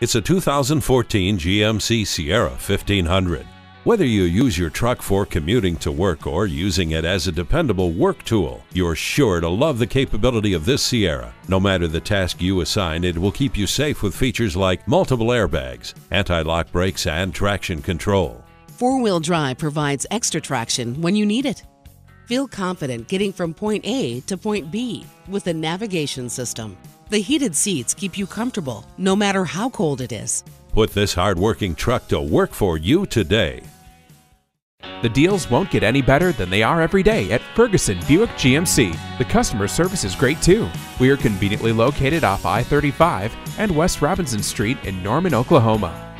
It's a 2014 GMC Sierra 1500. Whether you use your truck for commuting to work or using it as a dependable work tool, you're sure to love the capability of this Sierra. No matter the task you assign, it will keep you safe with features like multiple airbags, anti-lock brakes, and traction control. Four-wheel drive provides extra traction when you need it. Feel confident getting from point A to point B with the navigation system. The heated seats keep you comfortable no matter how cold it is. Put this hard-working truck to work for you today. The deals won't get any better than they are every day at Ferguson Buick GMC. The customer service is great too. We are conveniently located off I 35 and West Robinson Street in Norman, Oklahoma.